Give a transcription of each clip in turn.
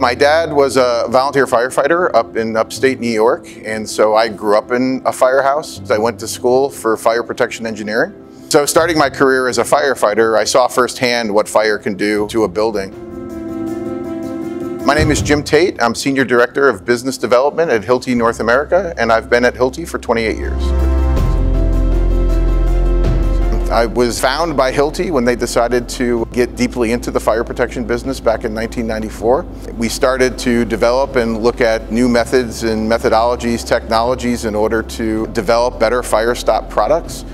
My dad was a volunteer firefighter up in upstate New York, and so I grew up in a firehouse. I went to school for fire protection engineering. So starting my career as a firefighter, I saw firsthand what fire can do to a building. My name is Jim Tate. I'm Senior Director of Business Development at Hilti North America, and I've been at Hilti for 28 years. I was found by Hilti when they decided to get deeply into the fire protection business back in 1994. We started to develop and look at new methods and methodologies, technologies in order to develop better fire stop products.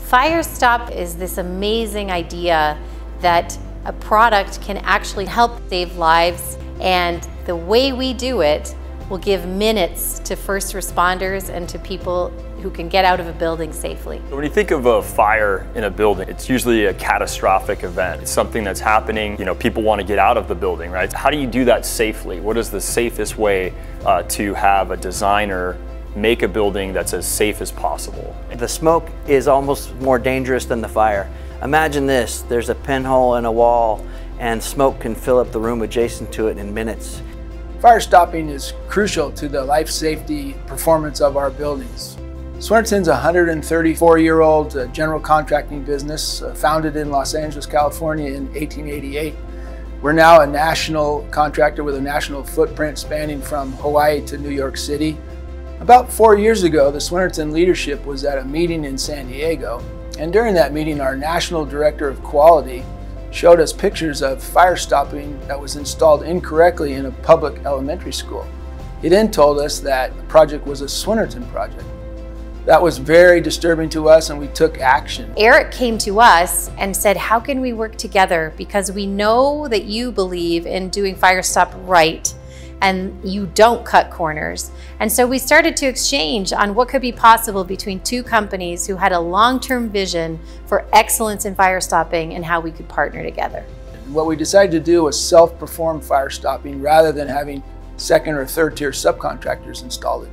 Fire Stop is this amazing idea that a product can actually help save lives and the way we do it will give minutes to first responders and to people who can get out of a building safely. When you think of a fire in a building, it's usually a catastrophic event. It's something that's happening, you know, people want to get out of the building, right? How do you do that safely? What is the safest way uh, to have a designer make a building that's as safe as possible? The smoke is almost more dangerous than the fire. Imagine this, there's a pinhole in a wall and smoke can fill up the room adjacent to it in minutes. Fire stopping is crucial to the life safety performance of our buildings. Swinerton's a 134-year-old uh, general contracting business uh, founded in Los Angeles, California in 1888. We're now a national contractor with a national footprint spanning from Hawaii to New York City. About four years ago, the Swinerton leadership was at a meeting in San Diego, and during that meeting, our National Director of Quality showed us pictures of fire stopping that was installed incorrectly in a public elementary school. He then told us that the project was a Swinerton project. That was very disturbing to us and we took action. Eric came to us and said, how can we work together? Because we know that you believe in doing fire stop right and you don't cut corners. And so we started to exchange on what could be possible between two companies who had a long-term vision for excellence in fire stopping and how we could partner together. What we decided to do was self-perform fire stopping rather than having second or third tier subcontractors install it.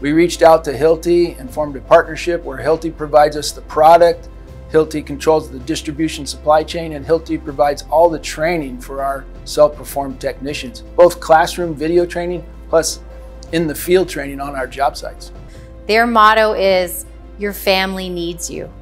We reached out to Hilti and formed a partnership where Hilti provides us the product, Hilti controls the distribution supply chain, and Hilti provides all the training for our self-performed technicians, both classroom video training plus in the field training on our job sites. Their motto is, your family needs you.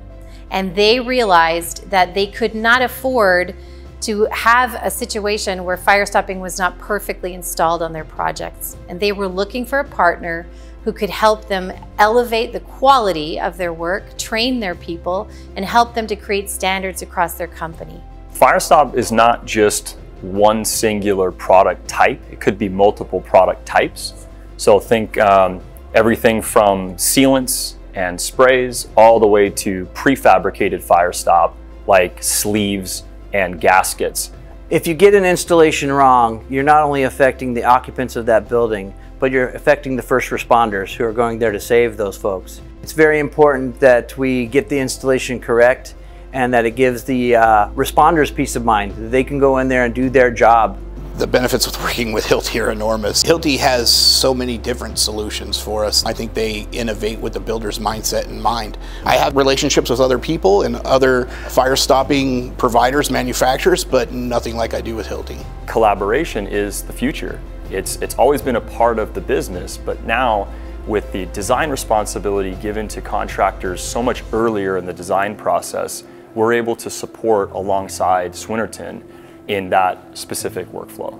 And they realized that they could not afford to have a situation where fire stopping was not perfectly installed on their projects. And they were looking for a partner who could help them elevate the quality of their work, train their people, and help them to create standards across their company. Firestop is not just one singular product type. It could be multiple product types. So think um, everything from sealants and sprays all the way to prefabricated Firestop like sleeves and gaskets. If you get an installation wrong, you're not only affecting the occupants of that building, but you're affecting the first responders who are going there to save those folks. It's very important that we get the installation correct and that it gives the uh, responders peace of mind that they can go in there and do their job the benefits with working with Hilti are enormous. Hilti has so many different solutions for us. I think they innovate with the builder's mindset in mind. I have relationships with other people and other fire stopping providers, manufacturers, but nothing like I do with Hilti. Collaboration is the future. It's, it's always been a part of the business, but now with the design responsibility given to contractors so much earlier in the design process, we're able to support alongside Swinerton in that specific workflow.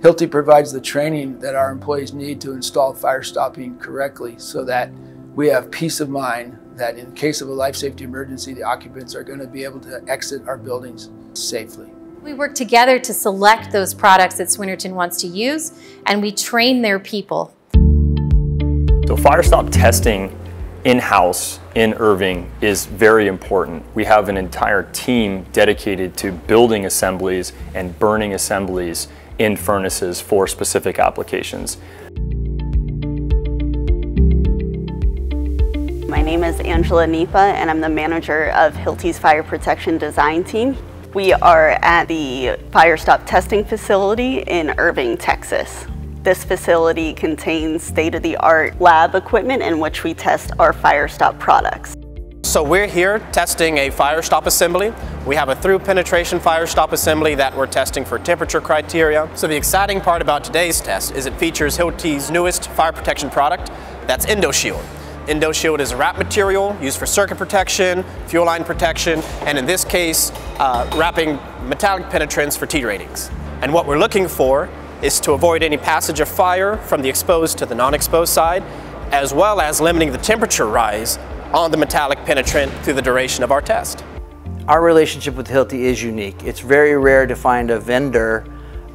Hilti provides the training that our employees need to install fire stopping correctly so that we have peace of mind that in case of a life safety emergency, the occupants are going to be able to exit our buildings safely. We work together to select those products that Swinerton wants to use, and we train their people. So Firestop testing in-house in Irving is very important. We have an entire team dedicated to building assemblies and burning assemblies in furnaces for specific applications. My name is Angela Nipa and I'm the manager of Hilti's Fire Protection Design Team. We are at the Firestop testing facility in Irving, Texas. This facility contains state-of-the-art lab equipment in which we test our Firestop products. So we're here testing a Firestop assembly. We have a through penetration Firestop assembly that we're testing for temperature criteria. So the exciting part about today's test is it features Hilti's newest fire protection product, that's EndoShield. EndoShield is a wrap material used for circuit protection, fuel line protection, and in this case, uh, wrapping metallic penetrants for T ratings. And what we're looking for is to avoid any passage of fire from the exposed to the non-exposed side, as well as limiting the temperature rise on the metallic penetrant through the duration of our test. Our relationship with Hilti is unique. It's very rare to find a vendor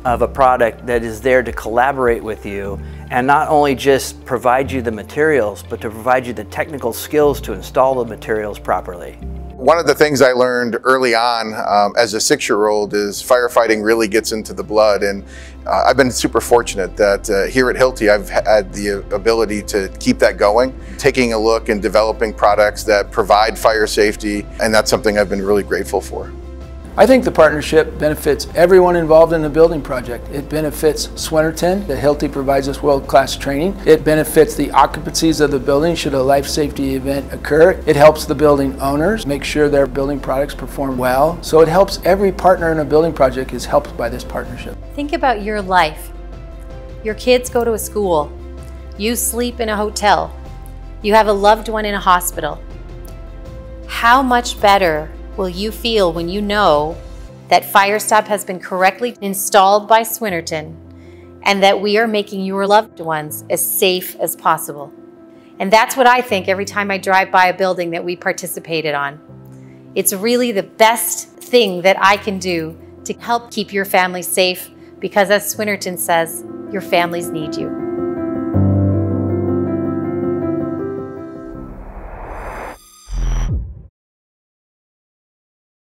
of a product that is there to collaborate with you and not only just provide you the materials, but to provide you the technical skills to install the materials properly. One of the things I learned early on um, as a six-year-old is firefighting really gets into the blood and uh, I've been super fortunate that uh, here at Hilti I've had the ability to keep that going, taking a look and developing products that provide fire safety and that's something I've been really grateful for. I think the partnership benefits everyone involved in the building project. It benefits Swinerton, that Hilti provides us world-class training. It benefits the occupancies of the building should a life safety event occur. It helps the building owners make sure their building products perform well. So it helps every partner in a building project is helped by this partnership. Think about your life. Your kids go to a school. You sleep in a hotel. You have a loved one in a hospital. How much better will you feel when you know that FireStop has been correctly installed by Swinerton and that we are making your loved ones as safe as possible? And that's what I think every time I drive by a building that we participated on. It's really the best thing that I can do to help keep your family safe because as Swinerton says, your families need you.